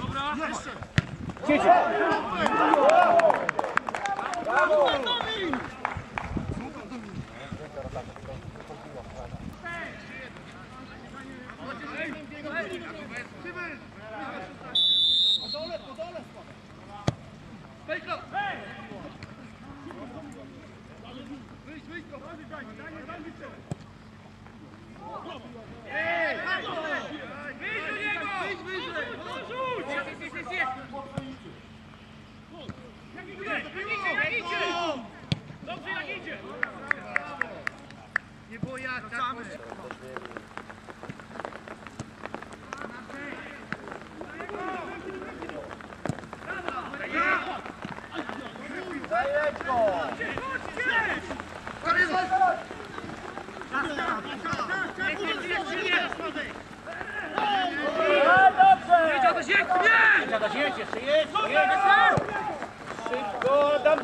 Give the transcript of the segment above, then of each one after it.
Dobra! Jeszcze! Brawo! Brawo!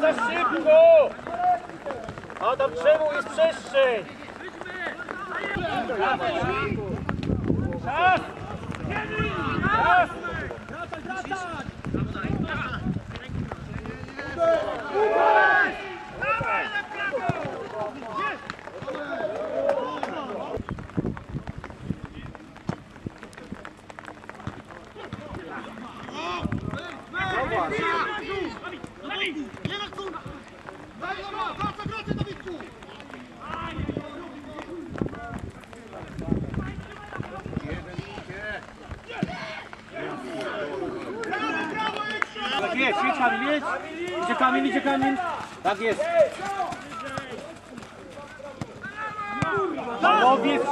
Za szybko! Adam, czemu jest przestrzeń? Czas! Czas! Tak jest, jedź Kamil! Tak jest! Powiedz,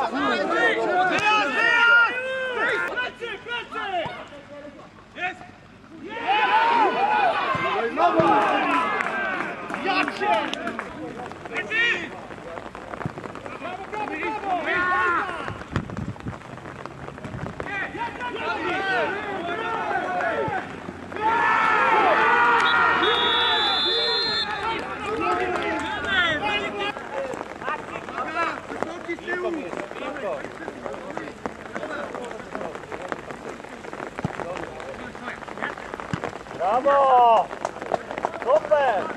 Brawo! Super!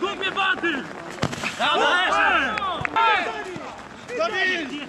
Głupie baty! Dobrze! Przyjmij!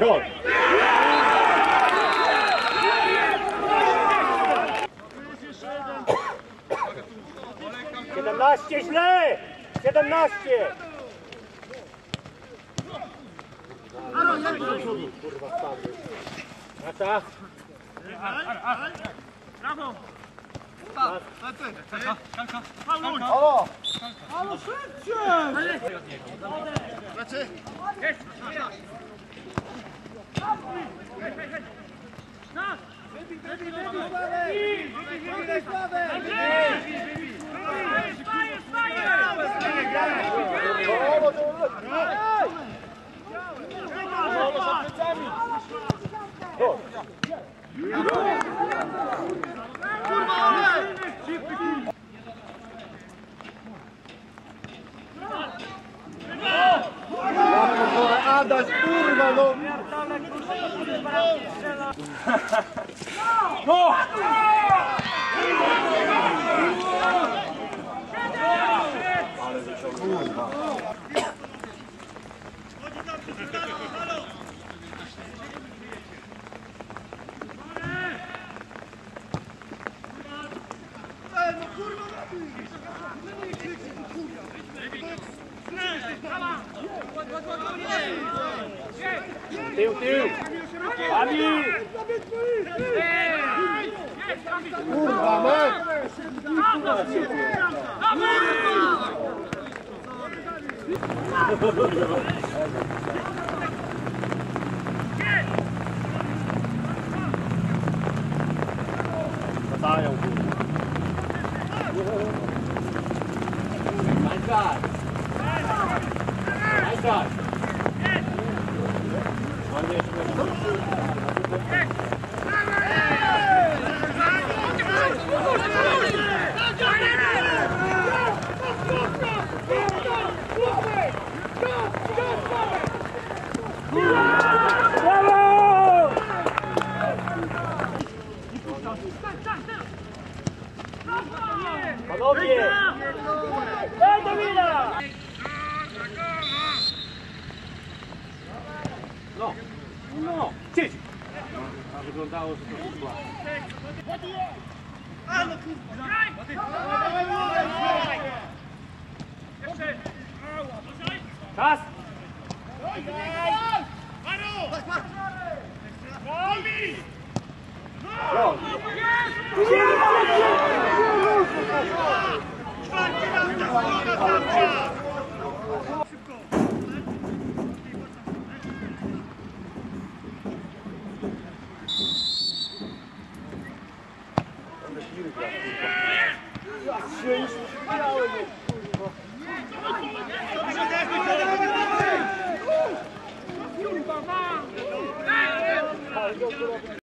Gol! Siedemnaście źle! Siedemnaście! Kurwa spadły. Nasza? Brawo! Halo! Wstaję, wstaję! Gol! Dobra, Teu, teu! Ali! side. No, no, siedź! A wyglądało, że to jest błąd. Czas! Gol! Czwarty raz ta strona tam